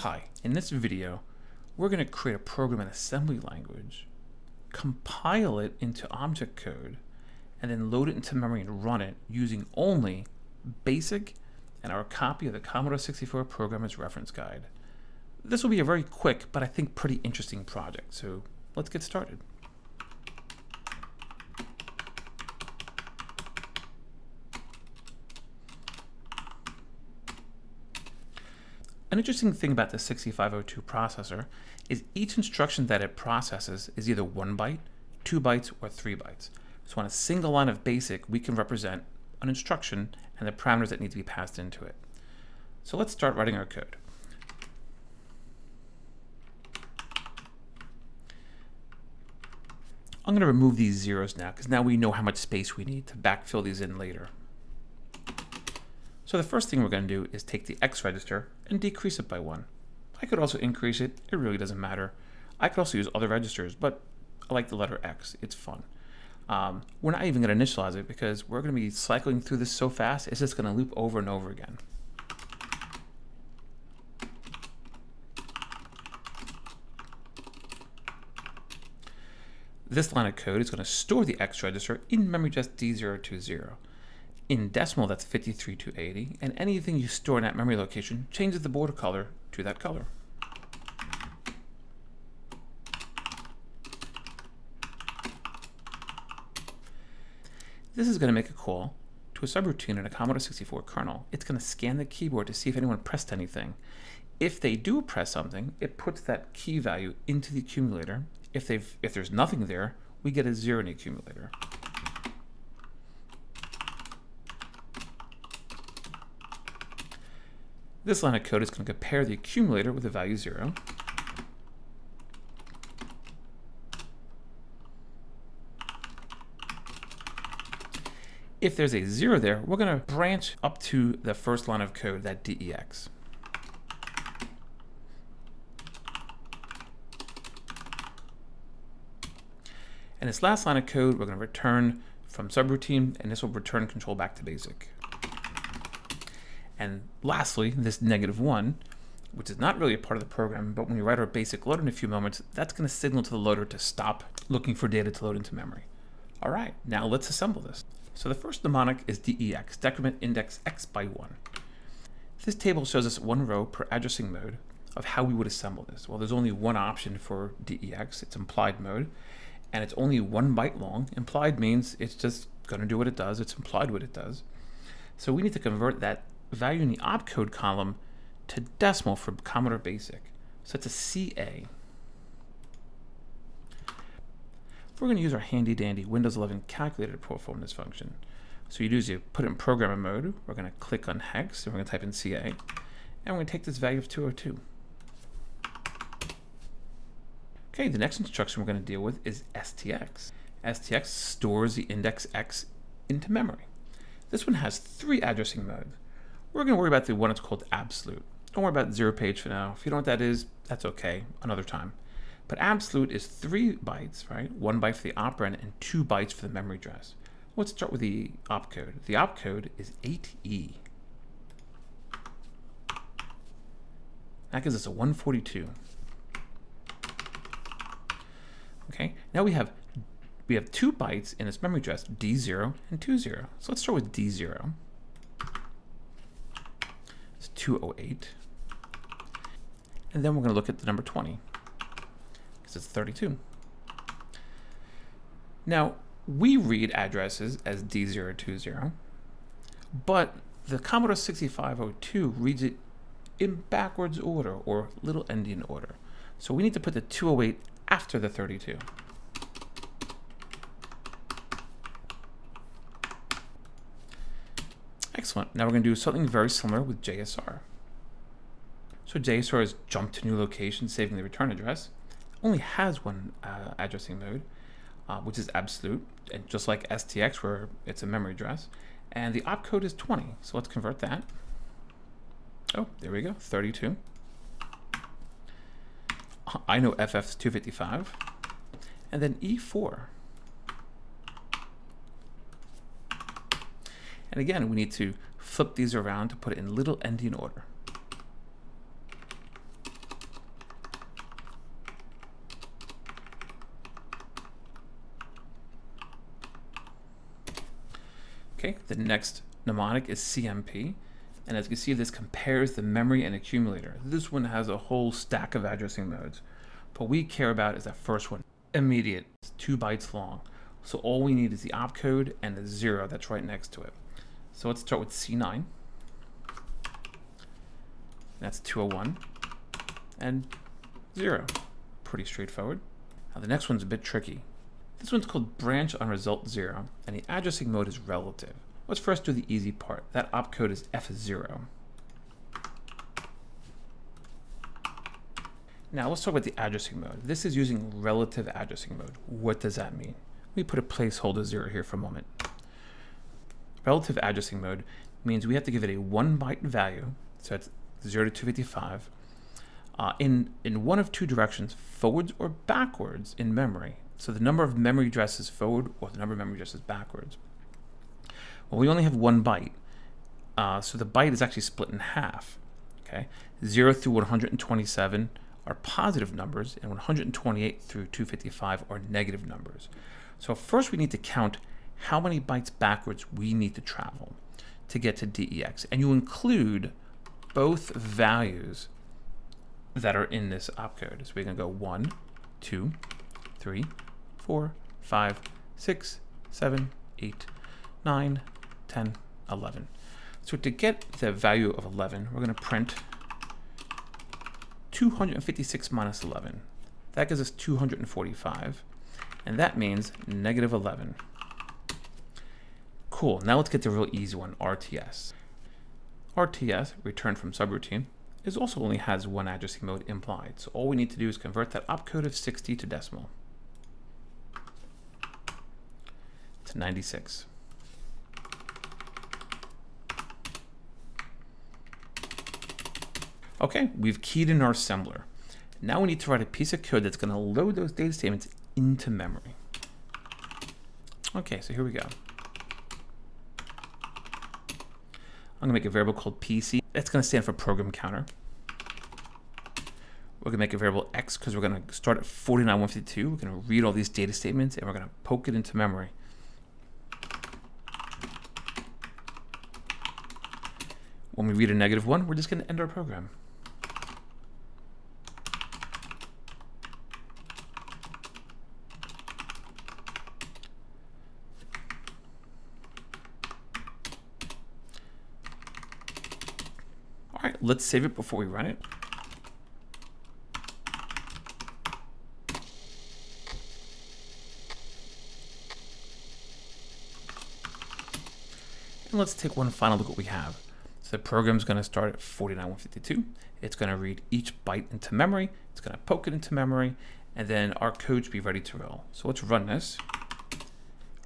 Hi, in this video, we're going to create a program in assembly language, compile it into object code, and then load it into memory and run it using only BASIC and our copy of the Commodore 64 Programmer's Reference Guide. This will be a very quick, but I think pretty interesting project, so let's get started. An interesting thing about the 6502 processor is each instruction that it processes is either one byte, two bytes, or three bytes. So on a single line of BASIC, we can represent an instruction and the parameters that need to be passed into it. So let's start writing our code. I'm going to remove these zeros now because now we know how much space we need to backfill these in later. So the first thing we're going to do is take the X register and decrease it by one. I could also increase it, it really doesn't matter. I could also use other registers, but I like the letter X, it's fun. Um, we're not even going to initialize it because we're going to be cycling through this so fast, it's just going to loop over and over again. This line of code is going to store the X register in memory just D020. In decimal, that's 53 to 80, and anything you store in that memory location changes the border color to that color. This is going to make a call to a subroutine in a Commodore 64 kernel. It's going to scan the keyboard to see if anyone pressed anything. If they do press something, it puts that key value into the accumulator. If, they've, if there's nothing there, we get a zero in the accumulator. This line of code is going to compare the accumulator with the value 0. If there's a 0 there, we're going to branch up to the first line of code, that DEX. And this last line of code, we're going to return from subroutine, and this will return control back to basic. And lastly, this negative one, which is not really a part of the program, but when we write our basic loader in a few moments, that's going to signal to the loader to stop looking for data to load into memory. All right, now let's assemble this. So the first mnemonic is DEX, decrement index X by 1. This table shows us one row per addressing mode of how we would assemble this. Well, there's only one option for DEX, it's implied mode, and it's only one byte long. Implied means it's just going to do what it does, it's implied what it does. So we need to convert that value in the opcode column to decimal for Commodore Basic. So it's a CA. We're going to use our handy dandy Windows 11 calculator to perform this function. So you do is you put it in programmer mode. We're going to click on hex and we're going to type in CA. And we're going to take this value of 202. Okay, the next instruction we're going to deal with is STX. STX stores the index X into memory. This one has three addressing modes. We're going to worry about the one that's called absolute. Don't worry about zero page for now. If you don't know what that is, that's okay, another time. But absolute is three bytes, right? One byte for the operand and two bytes for the memory address. Let's start with the opcode. The opcode is 8E. That gives us a 142. Okay, now we have we have two bytes in this memory address, D0 and 20. So let's start with D0. 208. And then we're going to look at the number 20, because it's 32. Now, we read addresses as D020, but the Commodore 6502 reads it in backwards order, or little endian order. So we need to put the 208 after the 32. Excellent. Now we're going to do something very similar with JSR. So JSR is jump to new location, saving the return address. Only has one uh, addressing mode, uh, which is absolute, and just like STX, where it's a memory address. And the opcode is 20, so let's convert that. Oh, there we go, 32. I know FF is 255. And then E4. And again, we need to flip these around to put it in little endian order. Okay, the next mnemonic is CMP. And as you can see, this compares the memory and accumulator. This one has a whole stack of addressing modes. But we care about is that first one, immediate, it's two bytes long. So all we need is the opcode and the zero that's right next to it. So let's start with C9. That's 201 and zero. Pretty straightforward. Now the next one's a bit tricky. This one's called branch on result zero, and the addressing mode is relative. Let's first do the easy part. That opcode is F0. Now let's talk about the addressing mode. This is using relative addressing mode. What does that mean? Me put a placeholder zero here for a moment. Relative addressing mode means we have to give it a one byte value, so it's 0 to 255, uh, in, in one of two directions, forwards or backwards in memory. So the number of memory addresses forward or the number of memory addresses backwards. Well, we only have one byte, uh, so the byte is actually split in half. Okay, 0 through 127 are positive numbers, and 128 through 255 are negative numbers. So first we need to count how many bytes backwards we need to travel to get to DEX. And you include both values that are in this opcode. So we can go 1, 2, 3, 4, 5, 6, 7, 8, 9, 10, 11. So to get the value of 11, we're going to print 256 minus 11. That gives us 245. And that means negative 11. Cool. Now let's get the real easy one, RTS. RTS, return from subroutine, is also only has one addressing mode implied. So all we need to do is convert that opcode of 60 to decimal. To 96. Okay, we've keyed in our assembler. Now we need to write a piece of code that's going to load those data statements into memory. Okay, so here we go. I'm to make a variable called PC. That's to stand for program counter. We're to make a variable x because we're to start at 49152. We're to read all these data statements and we're to poke it into memory. When we read a negative one, we're just to end our program. All right, let's save it before we run it. And let's take one final look at what we have. So the program's going to start at 49152. It's going to read each byte into memory. It's going to poke it into memory. And then our code should be ready to roll. So let's run this.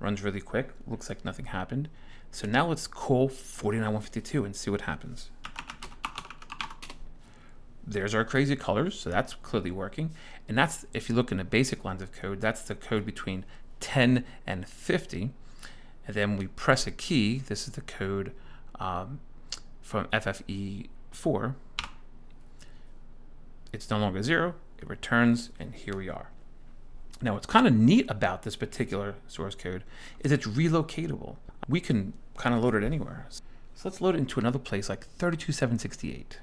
Runs really quick. Looks like nothing happened. So now let's call 49152 and see what happens there's our crazy colors, so that's clearly working. And that's, if you look in the basic lines of code, that's the code between 10 and 50. And then we press a key, this is the code um, from FFE4. It's no longer zero, it returns, and here we are. Now what's kind of neat about this particular source code is it's relocatable. We can kind of load it anywhere. So let's load it into another place like 32768.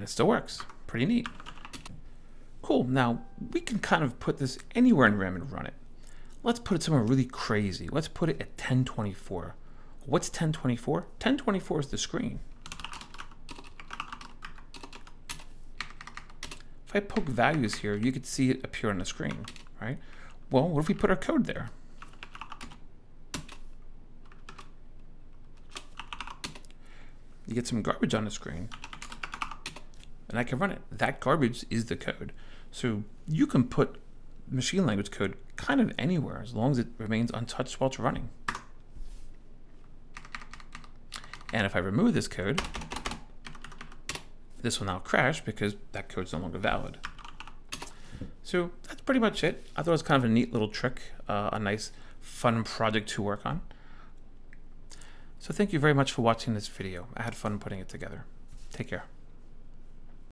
And it still works. Pretty neat. Cool, now we can kind of put this anywhere in RAM and run it. Let's put it somewhere really crazy. Let's put it at 1024. What's 1024? 1024 is the screen. If I poke values here, you could see it appear on the screen, right? Well, what if we put our code there? You get some garbage on the screen and I can run it. That garbage is the code. So you can put machine language code kind of anywhere as long as it remains untouched while it's running. And if I remove this code, this will now crash because that code's no longer valid. So that's pretty much it. I thought it was kind of a neat little trick, uh, a nice fun project to work on. So thank you very much for watching this video. I had fun putting it together. Take care.